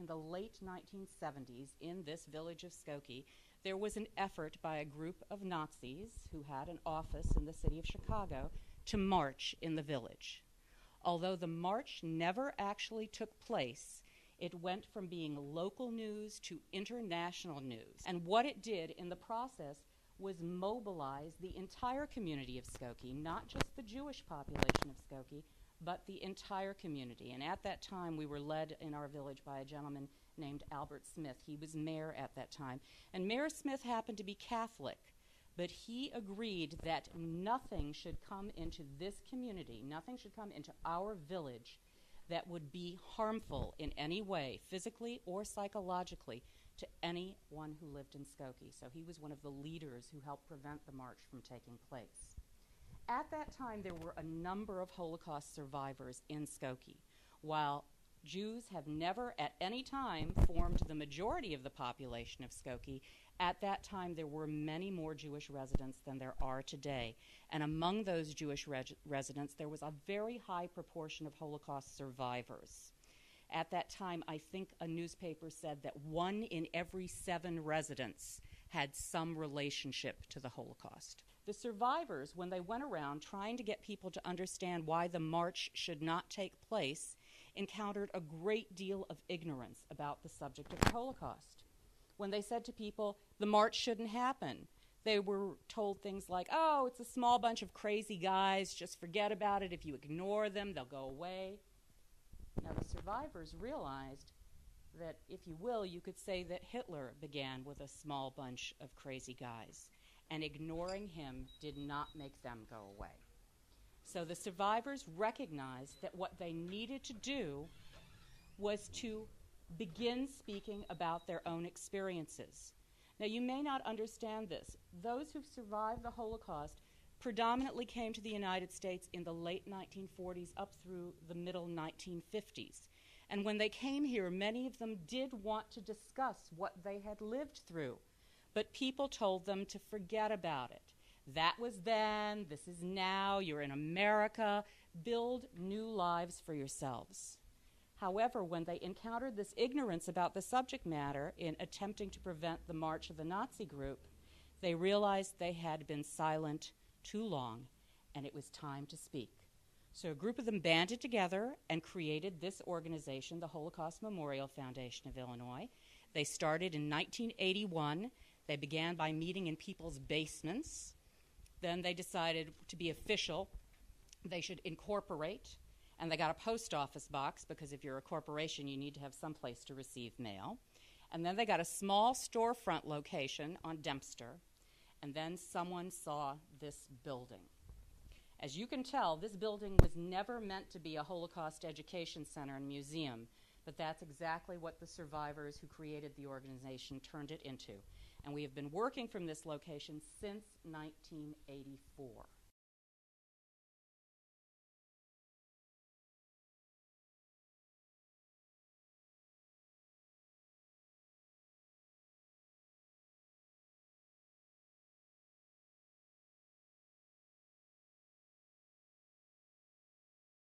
in the late 1970s in this village of Skokie, there was an effort by a group of Nazis who had an office in the city of Chicago to march in the village. Although the march never actually took place, it went from being local news to international news. And what it did in the process was mobilize the entire community of Skokie, not just the Jewish population of Skokie, but the entire community. And at that time, we were led in our village by a gentleman named Albert Smith. He was mayor at that time. And Mayor Smith happened to be Catholic, but he agreed that nothing should come into this community, nothing should come into our village that would be harmful in any way, physically or psychologically, to anyone who lived in Skokie. So he was one of the leaders who helped prevent the march from taking place. At that time, there were a number of Holocaust survivors in Skokie. While Jews have never at any time formed the majority of the population of Skokie, at that time there were many more Jewish residents than there are today. And among those Jewish residents, there was a very high proportion of Holocaust survivors. At that time, I think a newspaper said that one in every seven residents had some relationship to the Holocaust. The survivors, when they went around trying to get people to understand why the march should not take place, encountered a great deal of ignorance about the subject of the Holocaust. When they said to people, the march shouldn't happen, they were told things like, oh, it's a small bunch of crazy guys, just forget about it. If you ignore them, they'll go away. Now, the survivors realized that, if you will, you could say that Hitler began with a small bunch of crazy guys, and ignoring him did not make them go away. So the survivors recognized that what they needed to do was to begin speaking about their own experiences. Now, you may not understand this. Those who've survived the Holocaust predominantly came to the United States in the late 1940s up through the middle 1950s. And when they came here, many of them did want to discuss what they had lived through. But people told them to forget about it. That was then, this is now, you're in America. Build new lives for yourselves. However, when they encountered this ignorance about the subject matter in attempting to prevent the march of the Nazi group, they realized they had been silent too long and it was time to speak. So a group of them banded together and created this organization, the Holocaust Memorial Foundation of Illinois. They started in 1981. They began by meeting in people's basements. Then they decided to be official, they should incorporate, and they got a post office box because if you're a corporation, you need to have some place to receive mail. And then they got a small storefront location on Dempster, and then someone saw this building. As you can tell, this building was never meant to be a Holocaust education center and museum, but that's exactly what the survivors who created the organization turned it into. And we have been working from this location since 1984.